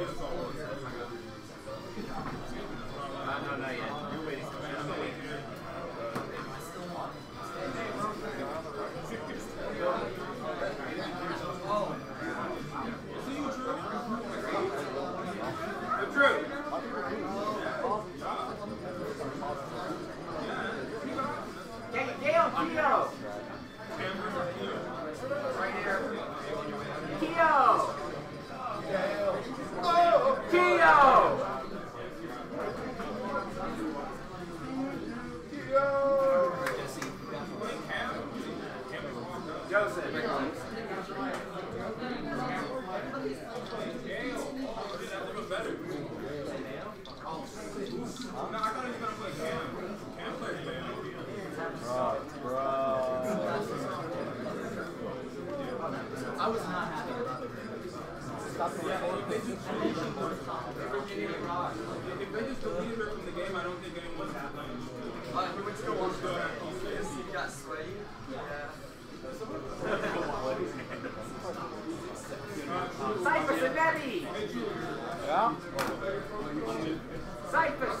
那那那也。I was not happy about it. If they just deleted her from the game, I don't think anyone's happy. Uh, he went to go watch the He got sweaty. Yeah. Cypress and Betty! Yeah? Cypress!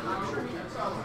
I'm sure he can tell.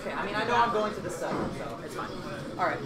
okay. I mean, I know I'm going to the set, so it's fine. All right.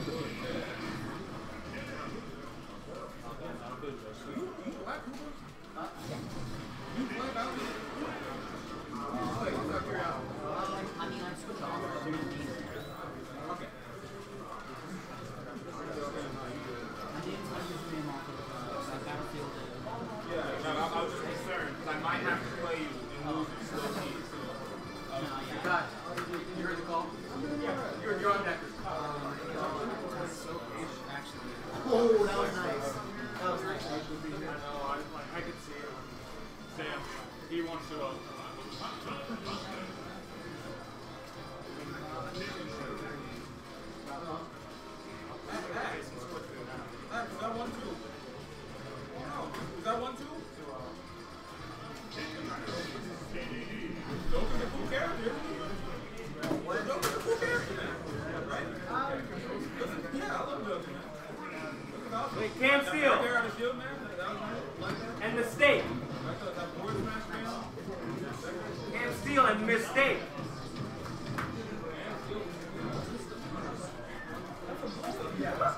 Nice. Like that. And mistake. Cam Steele and mistake. Mistake.